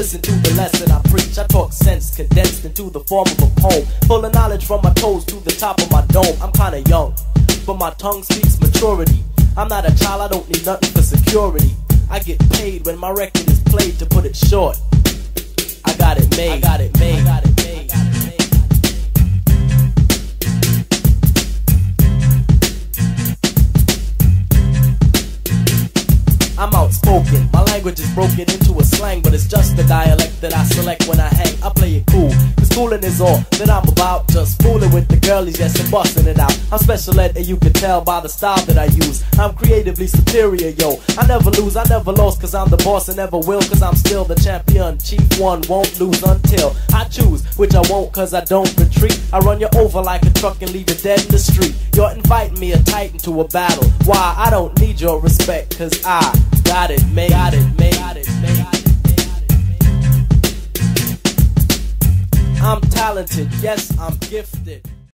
listen to the lesson I preach. I talk sense condensed into the form of a poem. Full of knowledge from my toes to the top of my dome. I'm kinda young, but my tongue speaks maturity. I'm not a child, I don't need nothing for security. I get paid when my record is played, to put it short. I got it made. I got it made. I'm outspoken. My language is broken into a slang, but it's just the dialect that I select when I hang. I play it cool, cause fooling is all that I'm about. Just fooling with the girlies, yes, and busting it out. I'm special ed, and you can tell by the style that I use. I'm creatively superior, yo. I never lose, I never lost, cause I'm the boss and never will, cause I'm still the champion. Chief one won't lose until I choose, which I won't, cause I don't retreat. I run you over like a truck and leave you dead in the street. You're inviting me a titan to a battle. Why? I don't need your respect, cause I got it made. Got it made. It made. I'm talented, yes, I'm gifted.